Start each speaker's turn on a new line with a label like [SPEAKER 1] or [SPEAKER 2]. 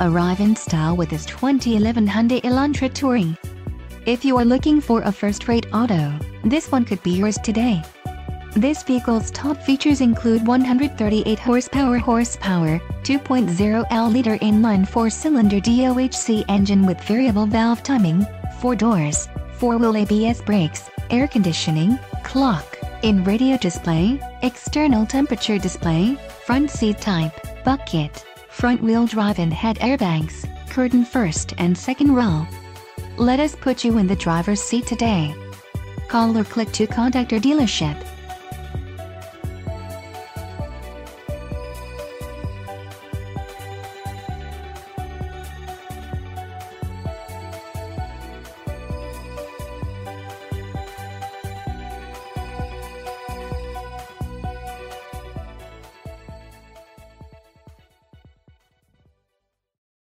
[SPEAKER 1] Arrive in style with this 2011 Hyundai Elantra Touring. If you are looking for a first-rate auto, this one could be yours today. This vehicle's top features include 138 horsepower horsepower, 2.0L-liter inline four-cylinder DOHC engine with variable valve timing, 4 doors, 4-wheel ABS brakes, air conditioning, clock, in radio display, external temperature display, front seat type, bucket, front-wheel drive and head airbags, curtain first and second row. Let us put you in the driver's seat today. Call or click to contact our dealership.